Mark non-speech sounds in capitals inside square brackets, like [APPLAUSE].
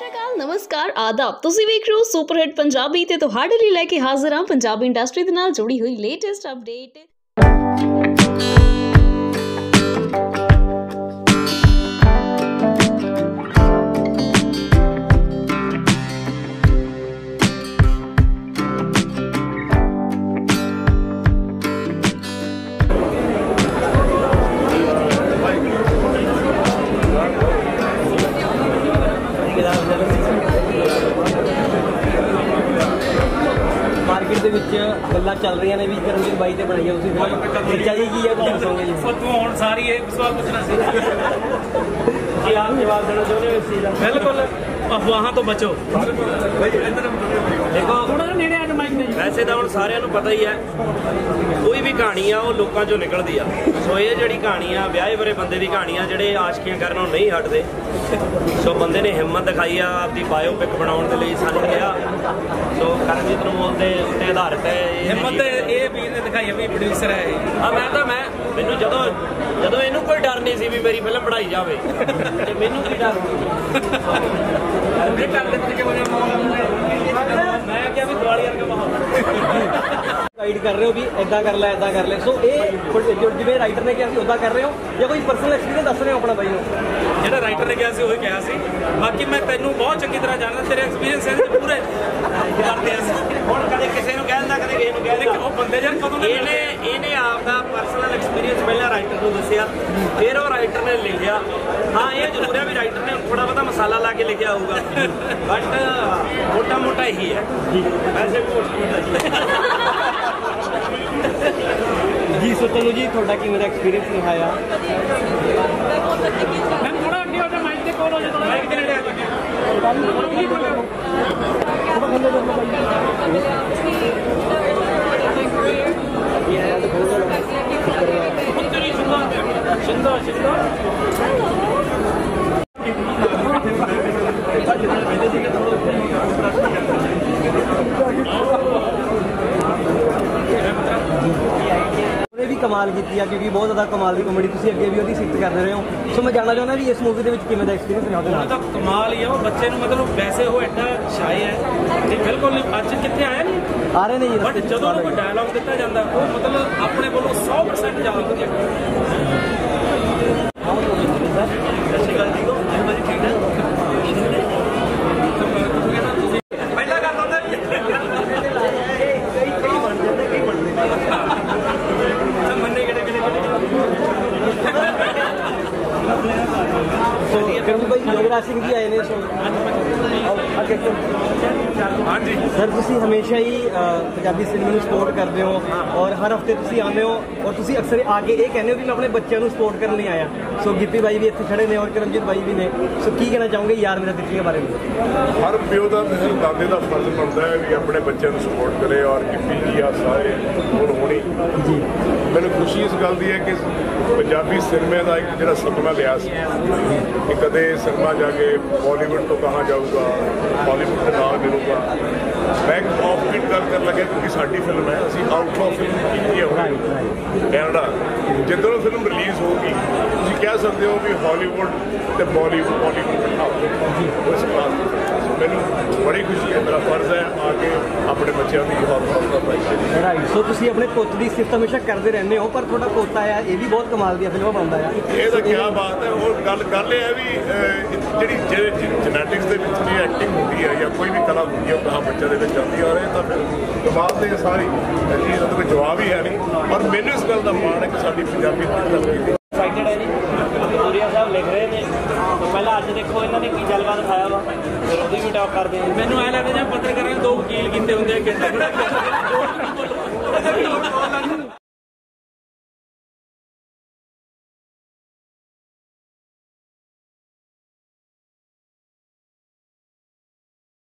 ਸ਼੍ਰੀ ਅਕਾਲ ਨਮਸਕਾਰ, ਆਦਾਬ। ਤੁਸੀਂ ਵੇਖ ਰਹੇ ਹੋ ਸੁਪਰ ਹਿੱਟ ਪੰਜਾਬੀ ਤੇ ਤੁਹਾਡੇ ਲਈ ਲੈ ਕੇ ਹਾਜ਼ਰ ਹਾਂ ਪੰਜਾਬੀ ਇੰਡਸਟਰੀ ਦੇ ਨਾਲ ਜੁੜੀ ਹੋਈ ਲੇਟੈਸਟ ਅਪਡੇਟ ਦੇ ਵਿੱਚ ਗੱਲਾਂ ਚੱਲ ਰਹੀਆਂ ਨੇ ਵੀ ਕਰਮਜੀਤ ਬਾਈ ਤੇ ਬਣਾਈ ਆ ਤੁਸੀਂ ਫਿਲਮ ਸੱਚਾਈ ਕੀ ਹੈ ਤੁਸੀਂ ਦੱਸੋਗੇ ਜੀ? ਫਤਵਾ ਹੁਣ ਸਾਰੀ ਇਹ ਸਵਾਲ ਪੁੱਛਣਾ ਸੀ। ਕੀ ਆਪ ਜਵਾਬ ਦੇਣਾ ਚਾਹੁੰਦੇ ਹੋ ਇਸ ਚੀਜ਼ ਦਾ? ਬਿਲਕੁਲ ਅਫਵਾਹਾਂ ਤੋਂ ਬਚੋ। ਦੇਖੋ ਸਾਰਿਆਂ ਨੂੰ ਪਤਾ ਹੀ ਹੈ ਕੋਈ ਵੀ ਕਹਾਣੀ ਆ ਉਹ ਲੋਕਾਂ ਚੋਂ ਨਿਕਲਦੀ ਆ। ਸੋ ਇਹ ਜਿਹੜੀ ਕਹਾਣੀ ਆ ਵਿਆਹੇ ਬਰੇ ਬੰਦੇ ਦੀ ਕਹਾਣੀ ਆ ਜਿਹੜੇ ਆਸ਼ਕੀਆਂ ਕਰਨੋਂ ਨਹੀਂ ਹਟਦੇ। ਸੋ ਬੰਦੇ ਨੇ ਹਿੰਮਤ ਦਿਖਾਈ ਆ ਆਪਦੀ ਬਾਇਓਪਿਕ ਬਣਾਉਣ ਦੇ ਲਈ ਸਾਨੂੰ ਕਿਹਾ। ਸੋ ਕਰਨਜੀਤ ਨੂੰ ਦੇ ਉੱਤੇ ਆਧਾਰਿਤ ਹੈ ਹਿੰਮਤ ਇਹ ਵੀਰ ਨੇ ਦਿਖਾਈ ਆ ਵੀ ਪ੍ਰੋਡਿਊਸਰ ਹੈ ਆ ਮੈਂ ਤਾਂ ਮੈਂ ਮੈਨੂੰ ਜਦੋਂ ਜਦੋਂ ਇਹਨੂੰ ਕੋਈ ਡਰ ਨਹੀਂ ਸੀ ਵੀ ਮੇਰੀ ਫਿਲਮ ਬਣਾਈ ਜਾਵੇ ਤੇ ਮੈਨੂੰ ਕੀ ਡਰ [LAUGHS] ਇਹ ਕਰ ਦਿੱਤੇ ਕਿ ਵਜ੍ਹਾ ਵਰਗਾ ਮਾਹੌਲ ਗਾਈਡ ਕਰ ਰਹੇ ਹੋ ਵੀ ਐਦਾਂ ਕਰ ਲੈ ਐਦਾਂ ਕਰ ਲੈ। ਸੋ ਇਹ ਜਿਵੇਂ ਰਾਈਟਰ ਨੇ ਕਿਹਾ ਸੀ ਉਦਾਂ ਕਰ ਰਹੇ ਹੋ? ਜਾਂ ਕੋਈ ਪਰਸਨਲ ਐਕਸਪੀਰੀਅੰਸ ਦੱਸ ਰਹੇ ਹੋ ਆਪਣਾ ਬਾਈ ਨੂੰ? ਜਿਹੜਾ ਰਾਈਟਰ ਨੇ ਕਿਹਾ ਸੀ ਉਹੀ ਕਿਹਾ ਸੀ। ਬਾਕੀ ਮੈਂ ਤੈਨੂੰ ਬਹੁਤ ਚੰਗੀ ਤਰ੍ਹਾਂ ਜਾਣਦਾ ਤੇਰੇ ਐਕਸਪੀਰੀਅੰਸ ਇਹਦੇ ਪੂਰੇ। [LAUGHS] ਕਰਦੇ ਆ ਹੁਣ ਕਦੇ ਕਿਸੇ ਨੂੰ ਕਹਿ ਦਿੰਦਾ ਕਦੇ ਕਿਸੇ ਨੂੰ ਕਹਿ ਲੇਕਿਨ ਦਿੰਦਾ। ਉਹ ਬੰਦੇ ਯਾਰ ਕਦੋਂ ਦੇ ਆਪਦਾ ਪਰਸਨਲ ਐਕਸਪੀਰੀਅੰਸ ਪਹਿਲਾਂ ਰਾਈਟਰ ਨੂੰ ਦੱਸਿਆ ਫਿਰ ਉਹ ਰਾਈਟਰ ਨੇ ਲਿਖਿਆ। ਹਾਂ ਇਹ ਜ਼ਰੂਰ ਹੈ ਵੀ ਰਾਈਟਰ ਨੇ ਥੋੜਾ ਬਹੁਤਾ ਮਸਾਲਾ ਲਾ ਕੇ ਲਿਖਿਆ ਹੋਊਗਾ। ਬਟ ਮੋਟਾ ਮੋਟਾ ਇਹੀ ਹੈ। ਵੈਸੇ ਵੀ ਮੋਟਾ ਜੀ ਸੋ ਚਲੋ ਜੀ ਤੁਹਾਡਾ ਕਿਵੇਂ ਦਾ ਐਕਸਪੀਰੀਅੰਸ ਰਿਹਾ ਮੈਂ ਥੋੜਾ ਅੱਗੇ ਹੋ ਜਾ ਮਾਈਕ ਦੇ ਕੋਲ ਹੋ ਜਾ ਮਾਈਕ ਦੇ ਨੇੜੇ ਆ ਜਾ ਸ਼ਿੰਦਾ ਸ਼ਿੰਦਾ ਉਹਨੇ ਵੀ ਕਮਾਲ ਕੀਤੀ ਆ ਕਿਉਂਕਿ ਬਹੁਤ ਜ਼ਿਆਦਾ ਕਮਾਲ ਦੀ ਕਾਮੇਡੀ ਤੁਸੀਂ ਅੱਗੇ ਵੀ ਉਹਦੀ ਸਿਫਤ ਕਰਦੇ ਰਹੇ ਹੋ। ਸੋ ਮੈਂ ਜਾਣਨਾ ਚਾਹੁੰਦਾ ਵੀ ਇਸ ਮੂਵੀ ਦੇ ਵਿੱਚ ਕਿਵੇਂ ਦਾ ਐਕਸਪੀਰੀਅੰਸ ਰਿਹਾ ਉਹਦੇ ਉਹ ਨਾਲ? ਤਾਂ ਕਮਾਲ ਹੀ ਆ ਉਹ ਬੱਚੇ ਨੂੰ ਮਤਲਬ ਵੈਸੇ ਉਹ ਐਡਾ ਸ਼ਾਇ ਹੈ ਤੇ ਬਿਲਕੁਲ ਨਹੀਂ ਅੱਜ ਕਿੱਥੇ ਆਇਆ ਨਹੀਂ? ਆ ਰਹੇ ਨੇ ਜੀ ਬਟ ਜਦੋਂ ਕੋਈ ਡਾਇਲੌਗ ਦਿੱਤਾ ਜਾਂਦਾ ਉਹ ਮਤਲਬ ਆਪਣੇ ਵੱਲੋਂ 100% ਜ਼ਿਆਦਾ ਵਧੀਆ ਪਹਿਲਾਂ ਗੱਲ ਹੁੰਦਾ ਮੰਨੇ ਕਿਹੜੇ ਕਿਹੜੇ ਸੋ ਕਰਮ ਭਾਈ ਯੋਗਰਾਜ ਸਿੰਘ ਜੀ ਆਏ ਨੇ ਸੋ ਅੱਗੇ ਹਾਂਜੀ। ਸਰ ਤੁਸੀਂ ਹਮੇਸ਼ਾ ਹੀ ਪੰਜਾਬੀ ਸਿਨੇਮੇ ਨੂੰ ਸਪੋਰਟ ਕਰਦੇ ਹੋ ਔਰ ਹਰ ਹਫ਼ਤੇ ਤੁਸੀਂ ਆਉਂਦੇ ਹੋ ਔਰ ਤੁਸੀਂ ਅਕਸਰ ਆ ਕੇ ਇਹ ਕਹਿੰਦੇ ਹੋ ਕਿ ਮੈਂ ਆਪਣੇ ਬੱਚਿਆਂ ਨੂੰ ਸਪੋਰਟ ਕਰਨ ਲਈ ਆਇਆ। ਸੋ ਗਿੱਪੀ ਬਾਈ ਵੀ ਇੱਥੇ ਖੜੇ ਨੇ ਔਰ ਕਰਮਜੀਤ ਬਾਈ ਵੀ ਨੇ। ਸੋ ਕੀ ਕਹਿਣਾ ਚਾਹੋਗੇ ਯਾਰ ਮੇਰਾ ਤਿੱਤਲੀਆਂ ਬਾਰੇ ਵਿੱਚ? ਹਰ ਪਿਓ ਦਾ ਤੇ ਦਾਦੇ ਦਾ ਫਰਜ਼ ਬਣਦਾ ਹੈ ਵੀ ਆਪਣੇ ਬੱਚਿਆਂ ਨੂੰ ਸਪੋਰਟ ਕਰੇ ਔਰ ਗਿੱਪੀ ਜੀ ਆ ਸਾਰੇ ਹੁਣ ਹੋਣੀ। ਜੀ। ਮੈਨੂੰ ਖੁਸ਼ੀ ਗੱਲ ਦੀ ਹੈ ਕਿ ਪੰਜਾਬੀ ਸਿਨੇਮੇ ਦਾ ਇੱਕ ਜਿਹੜਾ ਸੁਪਨਾ ਲਿਆ ਸੀ ਕਿ ਕਦੇ ਸਿਨੇਮਾ ਜਾ ਕੇ ਬਾਲੀਵੁੱਡ ਤੋਂ ਕਹਾਂ ਜਾਊਗਾ ਬਾਲੀਵੁੱਡ ਦੇ ਨਾਲ ਮਿਲੂਗਾ। ਇੱਕ ਆਫ ਬਿਟ ਗੱਲ ਕਰਨ ਲੱਗਿਆ ਕਿਉਂਕਿ ਸਾਡੀ ਫਿਲਮ ਹੈ ਅਸੀਂ ਆਊਟ ਆਫ ਫਿਲਮ ਕੀਤੀ ਹੈ ਹੁਣ। ਕੈਨੇਡਾ ਜਦੋਂ ਫਿਲਮ ਰਿਲੀਜ਼ ਹੋਊਗੀ ਕਹਿ ਸਕਦੇ ਹੋ ਵੀ ਹਾਲੀਵੁੱਡ ਤੇ ਬਾਲੀਵੁੱਡ ਬਾਲੀਵੁੱਡ ਇਕੱਠਾ ਉਸ ਬਾਤ ਮੈਨੂੰ ਬੜੀ ਖੁਸ਼ੀ ਹੈ ਮੇਰਾ ਫਰਜ਼ ਹੈ ਆ ਕੇ ਆਪਣੇ ਬੱਚਿਆਂ ਦੀ ਹੌਸਲਾ ਅਫਜ਼ਾਈ ਕਰੀ ਰਾਈਟ ਸੋ ਤੁਸੀਂ ਆਪਣੇ ਪੁੱਤ ਦੀ ਸਿਫਤ ਹਮੇਸ਼ਾ ਕਰਦੇ ਰਹਿੰਦੇ ਹੋ ਪਰ ਤੁਹਾਡਾ ਪੋਤਾ ਆ ਇਹ ਵੀ ਬਹੁਤ ਕਮਾਲ ਦੀਆਂ ਫਿਲਮਾਂ ਬਣਾਉਂਦਾ ਆ। ਇਹ ਤਾਂ ਕੀ ਬਾਤ ਹੈ ਹੋਰ ਗੱਲ ਗੱਲ ਇਹ ਹੈ ਵੀ ਜਿਹੜੀ ਜੈਨੇਟਿਕਸ ਦੇ ਵਿੱਚ ਵੀ ਐਕਟਿੰਗ ਹੁੰਦੀ ਹੈ ਜਾਂ ਕੋਈ ਵੀ ਕਲਾ ਹੁੰਦੀ ਹੈ ਉਹ ਕਹਾਂ ਬੱਚੇ ਦੇ ਵਿੱਚ ਆਉਂਦੀ ਹੈ ਔਰ ਇਹ ਤਾਂ ਫਿਰ ਕਮਾਲ ਦੇ ਸਾਰੀ ਚੀਜ਼ ਦਾ ਤਾਂ ਕੋਈ ਜਵਾਬ ਹੀ ਹੈ ਨਹੀਂ। ਔਰ ਮੈਨੂੰ ਇਸ ਗੱਲ ਦਾ ਮਾਣ ਹੈ ਕਿ ਸਾਡੀ ਪੰਜਾਬੀ ਫਿਲਮ ਕੀਤੀ ਐਕਸਾਈਟਡ ਹੈ ਜੀ ਸੂਰਿਆ ਸਾਹਿਬ ਲਿਖ ਰਹੇ ਨੇ ਤਾਂ ਪਹਿਲਾਂ ਇਹਨਾਂ ਨੇ ਕੀ ਜਲਵਾ ਦਿਖਾਇਆ ਵਾ। ਫਿਰ ਉਹਦੀ ਵੀ ਟਾਕ ਕਰਦੇ ਮੈਨੂੰ ਐ ਲੱਗਦਾ ਜਾਂ ਪੱਤਰਕਾਰਾਂ ਨੇ ਦੋ ਵਕੀਲ ਕੀਤੇ ਹੁੰਦੇ ਆ ਕਿ [LAUGHS]